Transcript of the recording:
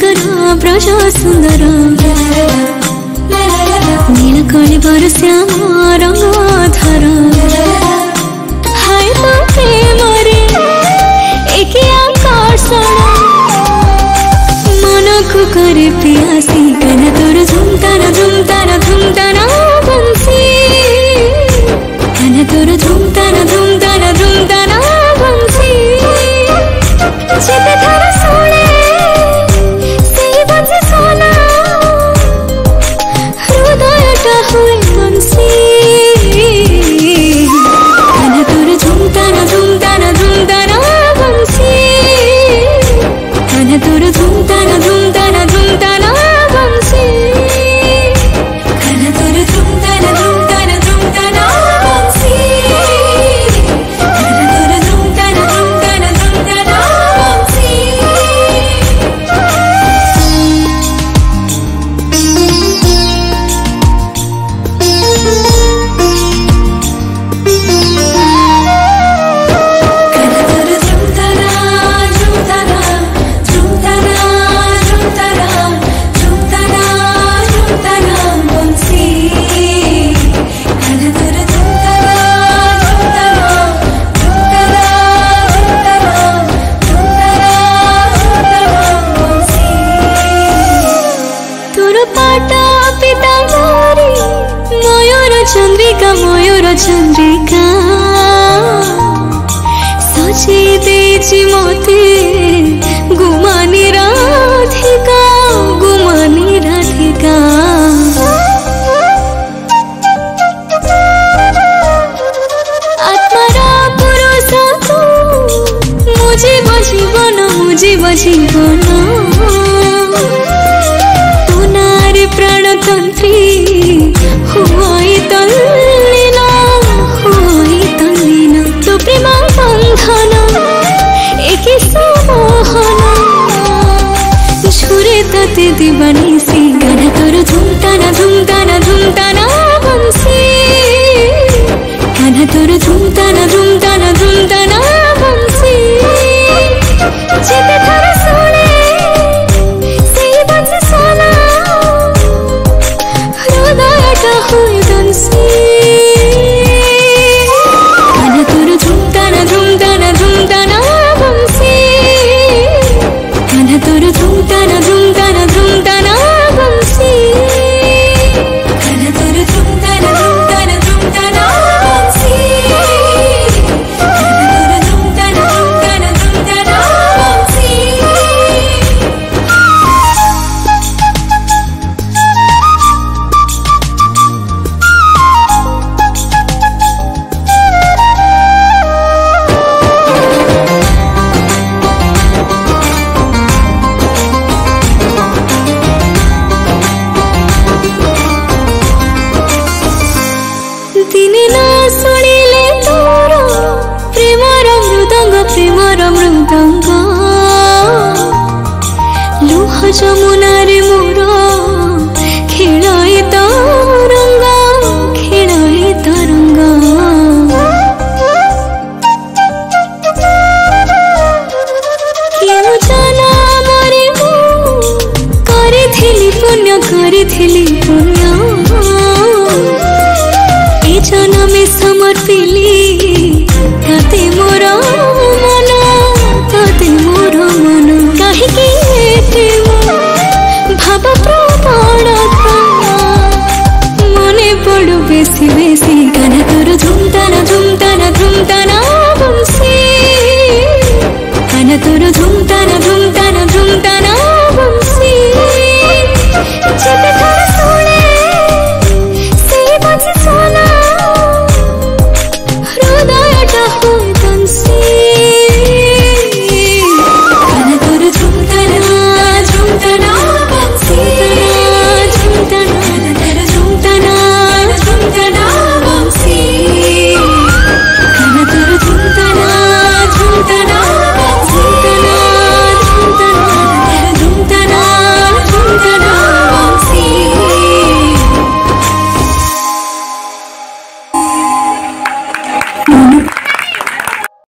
ତାଙ୍କର ବ୍ରଜ ସୁନ୍ଦର ନୀଳ କଳିବର ଶ୍ୟାମ ରଙ୍ଗ ଧର ହାଇ ମୋ ପ୍ରେମରେ ଏକି ଆକର୍ଷଣ ମନକୁ କରେ ପିଆସି କାନା ତୋର ଝୁମତାର ଝୁମତାର ଝୁମତାର চন্দ্রিকা, ময়ূর চন্দ্রিকা। সাজিয়ে দিয়েছি মতে, গুমানি রাধিকা গুমানি রাধিকা। আত্মারা পুরুষ মুজিব জীবন মুজিব জীবন। ಕತಿದಿ ಬನಿಸಿ ಕನಕರು ಧುಮ್ತನ ಧುಮ್ತನ ಧುಮ್ತನ দিয়েছিলি তুই এ জনমে সমর্পিলি তাতে মোর মন, তাতে মোর মন। কাহিকি এতে ভাব প্রবণতা মনে পড়ু বেশি বেশি গান